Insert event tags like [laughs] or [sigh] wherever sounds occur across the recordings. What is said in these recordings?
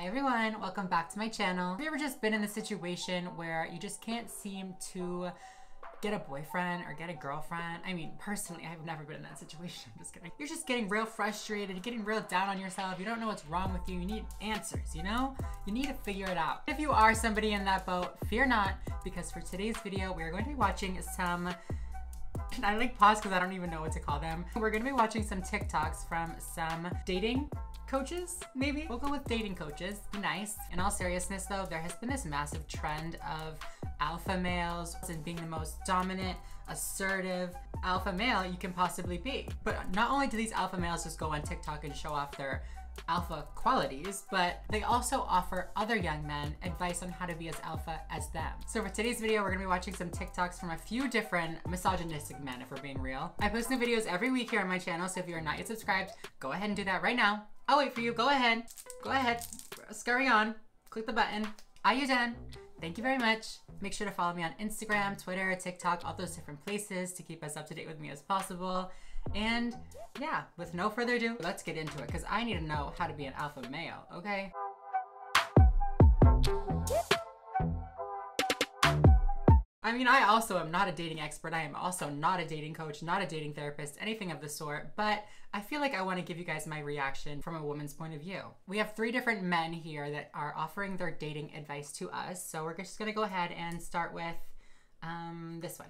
Hi everyone, welcome back to my channel. Have you ever just been in the situation where you just can't seem to get a boyfriend or get a girlfriend? I mean, personally, I've never been in that situation. [laughs] I'm just kidding. You're just getting real frustrated, you're getting real down on yourself. You don't know what's wrong with you. You need answers, you know? You need to figure it out. If you are somebody in that boat, fear not, because for today's video, we are going to be watching some I like pause because I don't even know what to call them. We're gonna be watching some TikToks from some dating coaches, maybe? We'll go with dating coaches. Be Nice. In all seriousness though, there has been this massive trend of alpha males and being the most dominant, assertive alpha male you can possibly be. But not only do these alpha males just go on TikTok and show off their alpha qualities, but they also offer other young men advice on how to be as alpha as them. So for today's video, we're gonna be watching some TikToks from a few different misogynistic men, if we're being real. I post new videos every week here on my channel, so if you're not yet subscribed, go ahead and do that right now. I'll wait for you, go ahead. Go ahead, scurry on, click the button. Are you done? Thank you very much. Make sure to follow me on Instagram, Twitter, TikTok, all those different places to keep as up to date with me as possible. And yeah, with no further ado, let's get into it because I need to know how to be an alpha male, okay? I mean, I also am not a dating expert. I am also not a dating coach, not a dating therapist, anything of the sort, but I feel like I want to give you guys my reaction from a woman's point of view. We have three different men here that are offering their dating advice to us, so we're just gonna go ahead and start with um, this one.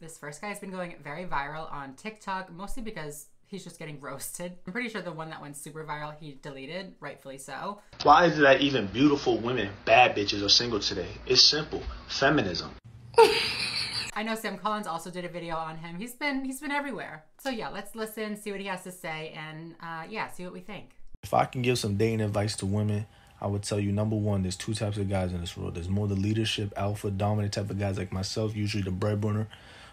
This first guy has been going very viral on TikTok, mostly because he's just getting roasted. I'm pretty sure the one that went super viral he deleted, rightfully so. Why is it that even beautiful women, bad bitches, are single today? It's simple. Feminism. I know Sam Collins also did a video on him. He's been he's been everywhere. So yeah, let's listen, see what he has to say, and uh, yeah, see what we think. If I can give some dating advice to women, I would tell you number one, there's two types of guys in this world. There's more the leadership, alpha, dominant type of guys like myself, usually the breadwinner,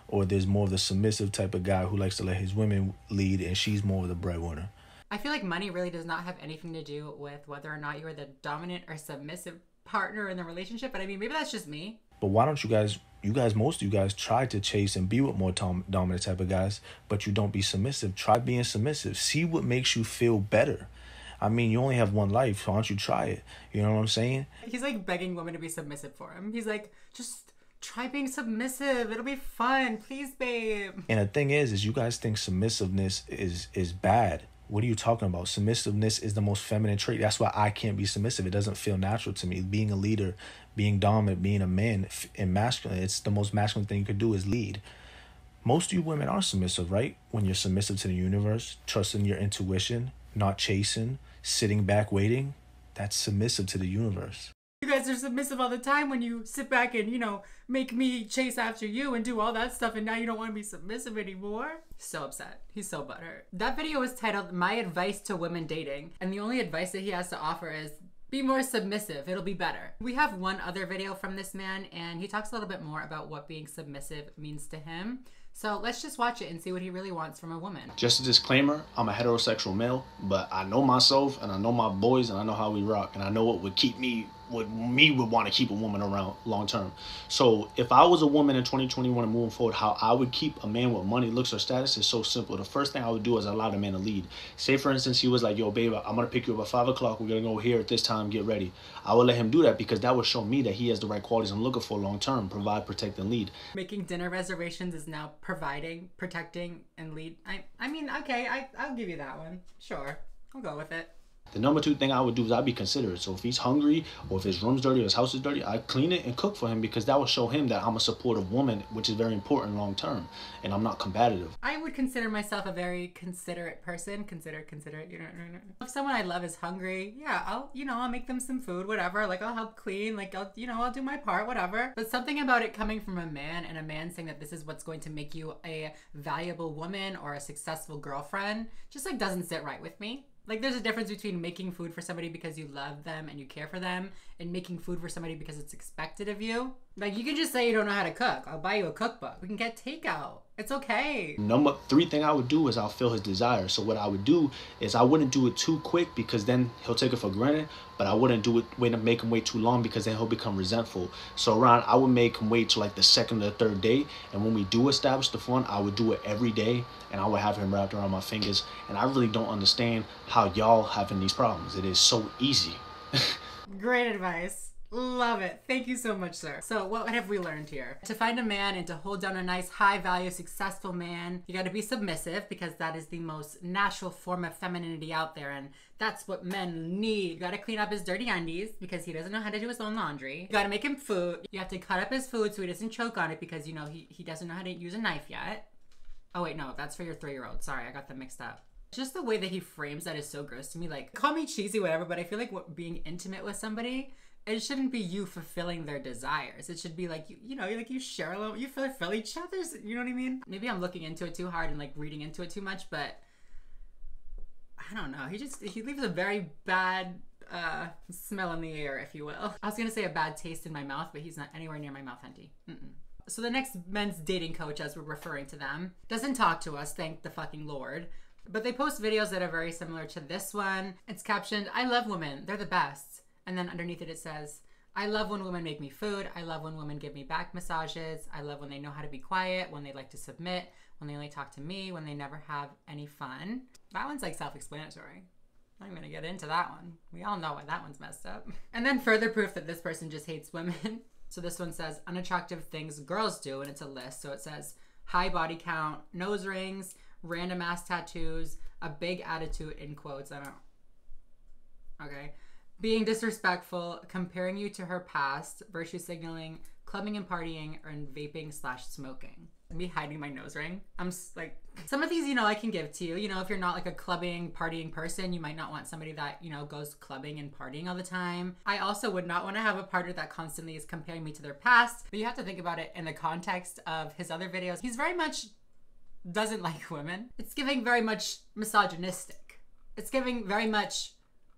or there's more of the submissive type of guy who likes to let his women lead and she's more of the breadwinner. I feel like money really does not have anything to do with whether or not you are the dominant or submissive partner in the relationship, but I mean, maybe that's just me. But why don't you guys, you guys, most of you guys try to chase and be with more tom- dominant type of guys, but you don't be submissive. Try being submissive. See what makes you feel better. I mean, you only have one life, so why don't you try it? You know what I'm saying? He's like begging women to be submissive for him. He's like, just try being submissive. It'll be fun. Please, babe. And the thing is, is you guys think submissiveness is is bad. What are you talking about? Submissiveness is the most feminine trait. That's why I can't be submissive. It doesn't feel natural to me. Being a leader, being dominant, being a man and masculine, it's the most masculine thing you could do is lead. Most of you women are submissive, right? When you're submissive to the universe, trusting your intuition, not chasing, sitting back waiting, that's submissive to the universe. Guys are submissive all the time when you sit back and, you know, make me chase after you and do all that stuff, and now you don't want to be submissive anymore. So upset. He's so butthurt. That video was titled My Advice to Women Dating, and the only advice that he has to offer is be more submissive. It'll be better. We have one other video from this man, and he talks a little bit more about what being submissive means to him. So let's just watch it and see what he really wants from a woman. Just a disclaimer, I'm a heterosexual male, but I know myself and I know my boys and I know how we rock and I know what would keep me would me would want to keep a woman around long term. So if I was a woman in 2021 and moving forward, how I would keep a man with money, looks, or status is so simple. The first thing I would do is allow the man to lead. Say for instance, he was like, "Yo, babe, I'm gonna pick you up at five o'clock. We're gonna go here at this time. Get ready." I would let him do that because that would show me that he has the right qualities I'm looking for long term. Provide, protect, and lead. Making dinner reservations is now providing, protecting, and lead. I I mean, okay, I I'll give you that one. Sure, I'll go with it. The number two thing I would do is I'd be considerate. So if he's hungry or if his room's dirty or his house is dirty, I clean it and cook for him because that will show him that I'm a supportive woman, which is very important long term, and I'm not combative. I would consider myself a very considerate person. Consider, considerate. You know, if someone I love is hungry, yeah, I'll you know I'll make them some food, whatever. Like I'll help clean, like I'll you know I'll do my part, whatever. But something about it coming from a man and a man saying that this is what's going to make you a valuable woman or a successful girlfriend just like doesn't sit right with me. Like there's a difference between making food for somebody because you love them and you care for them and making food for somebody because it's expected of you. Like you can just say you don't know how to cook. I'll buy you a cookbook. We can get takeout. It's okay. Number three thing I would do is I'll fill his desire. So what I would do is I wouldn't do it too quick because then he'll take it for granted. But I wouldn't do it wait to make him wait too long because then he'll become resentful. So Ron, I would make him wait till like the second or third day. And when we do establish the fun, I would do it every day and I would have him wrapped around my fingers. And I really don't understand how y'all having these problems. It is so easy. [laughs] Great advice. Love it. Thank you so much, sir. So, what have we learned here? To find a man and to hold down a nice, high value, successful man, you gotta be submissive because that is the most natural form of femininity out there. And that's what men need. You gotta clean up his dirty undies because he doesn't know how to do his own laundry. You gotta make him food. You have to cut up his food so he doesn't choke on it because, you know, he, he doesn't know how to use a knife yet. Oh, wait, no, that's for your three year old. Sorry, I got them mixed up. Just the way that he frames that is so gross to me. Like, call me cheesy, whatever, but I feel like what, being intimate with somebody it shouldn't be you fulfilling their desires. It should be like you, you know, like you share a little, you fulfill each other's. You know what I mean? Maybe I'm looking into it too hard and like reading into it too much, but I don't know. He just he leaves a very bad uh, smell in the air, if you will. I was gonna say a bad taste in my mouth, but he's not anywhere near my mouth. Mm-mm. So the next men's dating coach, as we're referring to them, doesn't talk to us. Thank the fucking lord. But they post videos that are very similar to this one. It's captioned, "I love women. They're the best." And then underneath it, it says, I love when women make me food. I love when women give me back massages. I love when they know how to be quiet, when they like to submit, when they only talk to me, when they never have any fun. That one's like self explanatory. I'm gonna get into that one. We all know why that one's messed up. And then further proof that this person just hates women. [laughs] So this one says unattractive things girls do, and it's a list. So it says high body count, nose rings, random ass tattoos, a big attitude in quotes. I don't. Okay being disrespectful, comparing you to her past, virtue signaling, clubbing and partying, and vaping slash smoking. Me hiding my nose ring. I'm like, some of these, you know, I can give to you. You know, if you're not like a clubbing, partying person, you might not want somebody that, you know, goes clubbing and partying all the time. I also would not want to have a partner that constantly is comparing me to their past. But you have to think about it in the context of his other videos. He's very much doesn't [laughs] like women. It's giving very much misogynistic. It's giving very much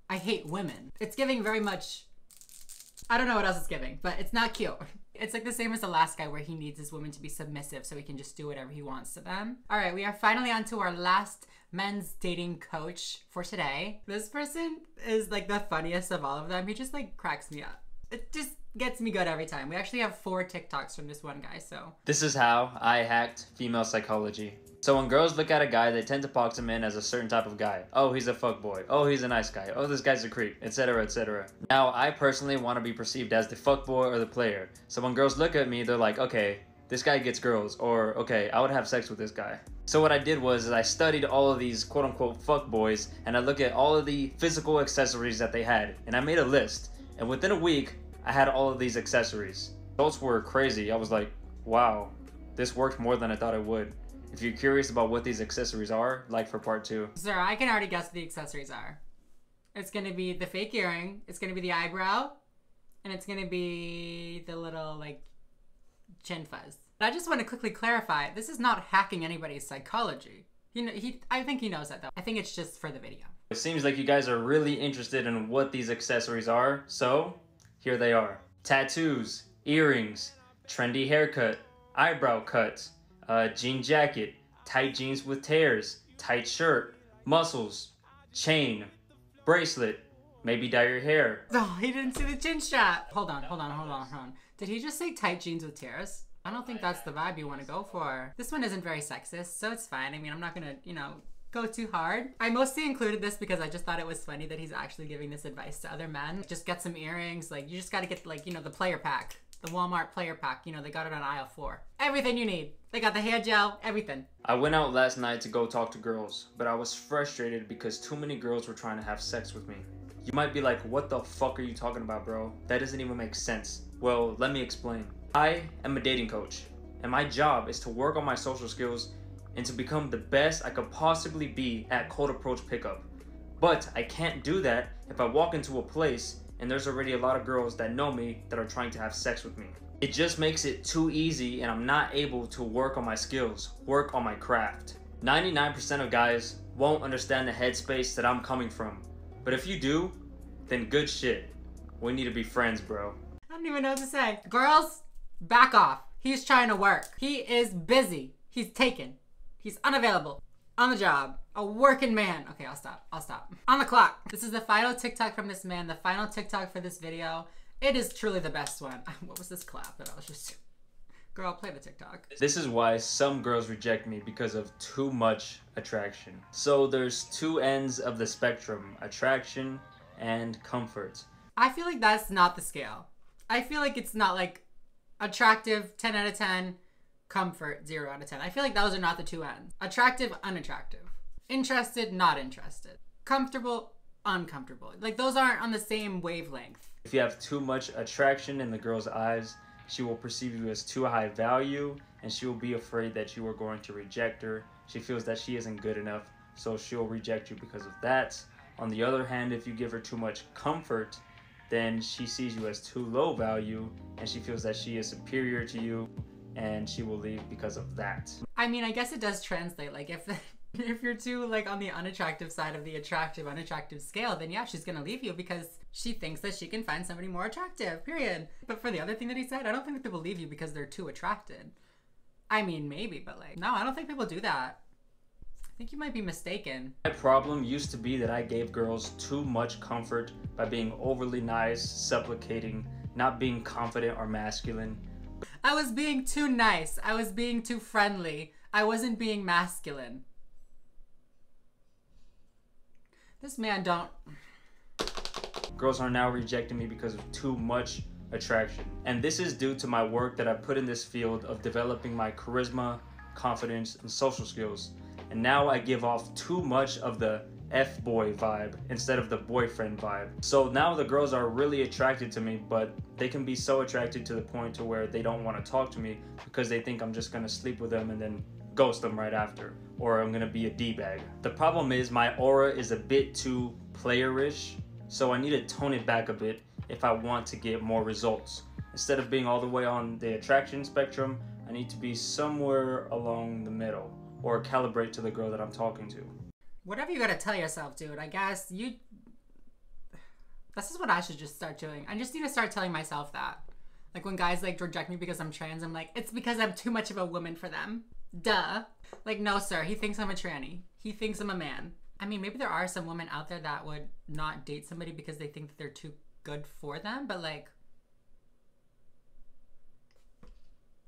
I hate women. It's giving very much. I don't know what else it's giving, but it's not cute. [laughs] It's like the same as the last guy where he needs his woman to be submissive so he can just do whatever he wants to them. All right, we are finally on to our last men's dating coach for today. This person is like the funniest of all of them. He just like cracks me up. It just gets me good every time. We actually have four TikToks from this one guy, so. This is how I hacked female psychology. So when girls look at a guy, they tend to box him in as a certain type of guy. Oh, he's a fuckboy. Oh, he's a nice guy. Oh, this guy's a creep, etc., etc. Now, I personally want to be perceived as the fuckboy or the player. So when girls look at me, they're like, okay, this guy gets girls, or okay, I would have sex with this guy. So what I did was I studied all of these quote unquote fuck boys and I looked at all of the physical accessories that they had and I made a list. And within a week, I had all of these accessories. Results were crazy. I was like, wow, this worked more than I thought it would. If you're curious about what these accessories are, like for part two. Sir, I can already guess what the accessories are. It's gonna be the fake earring, it's gonna be the eyebrow, and it's gonna be the little like chin fuzz. But I just want to quickly clarify, this is not hacking anybody's psychology. He, he, I think he knows that though. I think it's just for the video. It seems like you guys are really interested in what these accessories are, so here they are. Tattoos, earrings, trendy haircut, eyebrow cuts, uh, jean jacket, tight jeans with tears, tight shirt, muscles, chain, bracelet, maybe dye your hair. [laughs] Oh, he didn't see the chin strap. Hold on, hold on, hold on, hold on. Did he just say tight jeans with tears? I don't think that's the vibe you want to go for. This one isn't very sexist, so it's fine. I mean, I'm not gonna, you know, go too hard. I mostly included this because I just thought it was funny that he's actually giving this advice to other men. Just get some earrings. Like, you just gotta get, like, you know, the player pack the Walmart player pack. You know, they got it on aisle four. Everything you need. They got the hair gel, everything. I went out last night to go talk to girls, but I was frustrated because too many girls were trying to have sex with me. You might be like, what the fuck are you talking about, bro? That doesn't even make sense. Well, let me explain. I am a dating coach, and my job is to work on my social skills and to become the best I could possibly be at cold approach pickup. But I can't do that if I walk into a place and there's already a lot of girls that know me that are trying to have sex with me. It just makes it too easy and I'm not able to work on my skills, work on my craft. 99% of guys won't understand the headspace that I'm coming from. But if you do, then good shit. We need to be friends, bro. I don't even know what to say. Girls, back off. He's trying to work. He is busy. He's taken. He's unavailable on the job, a working man. Okay, I'll stop. I'll stop. On the clock. This is the final TikTok from this man, the final TikTok for this video. It is truly the best one. [laughs] What was this clap that I was just. Girl, play the TikTok. This is why some girls reject me because of too much attraction. So there's two ends of the spectrum attraction and comfort. I feel like that's not the scale. I feel like it's not like attractive, 10 out of 10, comfort, 0 out of 10. I feel like those are not the two ends. Attractive, unattractive. Interested, not interested. Comfortable, uncomfortable. Like those aren't on the same wavelength. If you have too much attraction in the girl's eyes, she will perceive you as too high value and she will be afraid that you are going to reject her. She feels that she isn't good enough, so she'll reject you because of that. On the other hand, if you give her too much comfort, then she sees you as too low value and she feels that she is superior to you and she will leave because of that. I mean, I guess it does translate. Like if [laughs] [laughs] if you're too like on the unattractive side of the attractive unattractive scale, then yeah, she's gonna leave you because she thinks that she can find somebody more attractive. Period. But for the other thing that he said, I don't think that people leave you because they're too attracted. I mean, maybe, but like, no, I don't think people do that. I think you might be mistaken. My problem used to be that I gave girls too much comfort by being overly nice, supplicating, not being confident or masculine. I was being too nice. I was being too friendly. I wasn't being masculine. This man don't. Girls are now rejecting me because of too much attraction. And this is due to my work that I put in this field of developing my charisma, confidence, and social skills. And now I give off too much of the F boy vibe instead of the boyfriend vibe. So now the girls are really attracted to me, but they can be so attracted to the point to where they don't want to talk to me because they think I'm just gonna sleep with them and then ghost them right after, or I'm gonna be a D-bag. The problem is my aura is a bit too playerish, so I need to tone it back a bit if I want to get more results. Instead of being all the way on the attraction spectrum, I need to be somewhere along the middle or calibrate to the girl that I'm talking to. Whatever you gotta tell yourself, dude. I guess you. This is what I should just start doing. I just need to start telling myself that. Like when guys like reject me because I'm trans, I'm like, it's because I'm too much of a woman for them. Duh. Like, no, sir. He thinks I'm a tranny. He thinks I'm a man. I mean, maybe there are some women out there that would not date somebody because they think that they're too good for them, but like,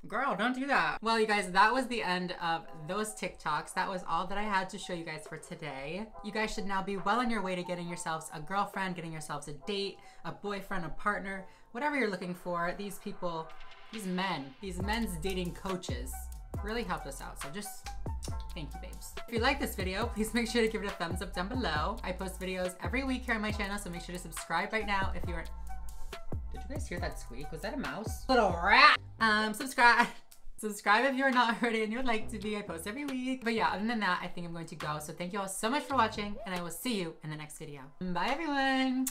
Girl, don't do that. Well, you guys, that was the end of those TikToks. That was all that I had to show you guys for today. You guys should now be well on your way to getting yourselves a girlfriend, getting yourselves a date, a boyfriend, a partner, whatever you're looking for. These people, these men, these men's dating coaches really helped us out. So just thank you, babes. If you like this video, please make sure to give it a thumbs up down below. I post videos every week here on my channel, so make sure to subscribe right now if you aren't... did you guys hear that squeak? Was that a mouse? Little rat! Um, subscribe. [laughs] Subscribe if you're not already and you'd like to be. I post every week. But yeah, other than that, I think I'm going to go. So thank you all so much for watching and I will see you in the next video. Bye everyone!